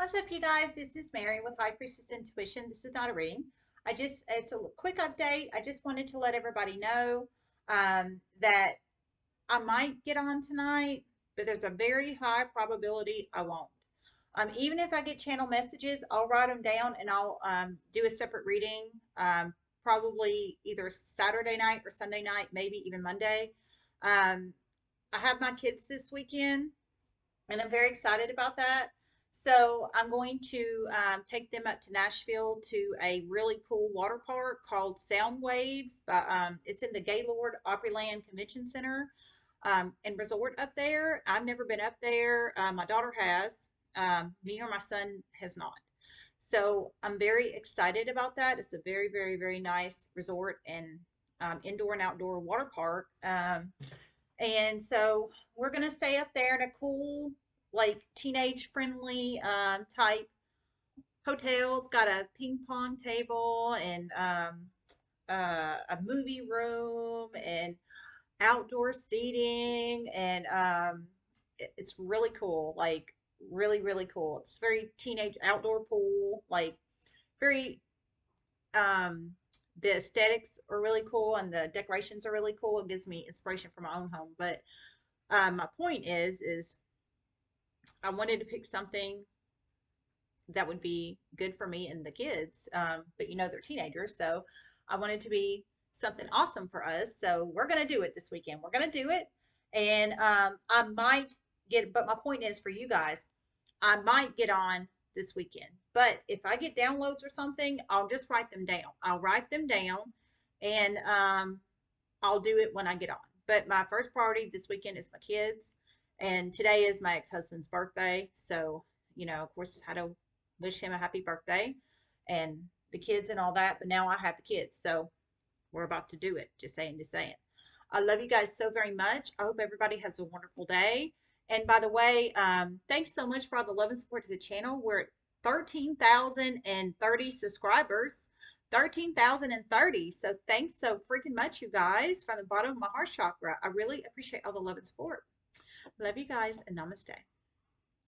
What's up, you guys? This is Mary with High Priestess Intuition. This is not a reading. I just, it's a quick update. I just wanted to let everybody know um, that I might get on tonight, but there's a very high probability I won't. Um, even if I get channel messages, I'll write them down and I'll um, do a separate reading, um, probably either Saturday night or Sunday night, maybe even Monday. Um, I have my kids this weekend, and I'm very excited about that. So I'm going to um, take them up to Nashville to a really cool water park called Sound Waves. But, um, it's in the Gaylord Opryland Convention Center um, and resort up there. I've never been up there. Uh, my daughter has. Um, me or my son has not. So I'm very excited about that. It's a very, very, very nice resort and um, indoor and outdoor water park. Um, and so we're going to stay up there in a cool like teenage friendly um, type hotels. Got a ping pong table and um, uh, a movie room and outdoor seating and um, it, it's really cool. Like really really cool. It's very teenage outdoor pool. Like very um the aesthetics are really cool and the decorations are really cool. It gives me inspiration for my own home. But um, my point is, is I wanted to pick something that would be good for me and the kids. Um, but you know, they're teenagers. So I wanted to be something awesome for us. So we're going to do it this weekend. We're going to do it. And um, I might get, but my point is for you guys, I might get on this weekend. But if I get downloads or something, I'll just write them down. I'll write them down and um, I'll do it when I get on. But my first priority this weekend is my kids. And today is my ex-husband's birthday. So, you know, of course, I to wish him a happy birthday and the kids and all that. But now I have the kids. So we're about to do it. Just saying, just saying. I love you guys so very much. I hope everybody has a wonderful day. And by the way, um, thanks so much for all the love and support to the channel. We're at 13,030 subscribers. 13,030. So thanks so freaking much, you guys, from the bottom of my heart chakra. I really appreciate all the love and support. Love you guys and namaste.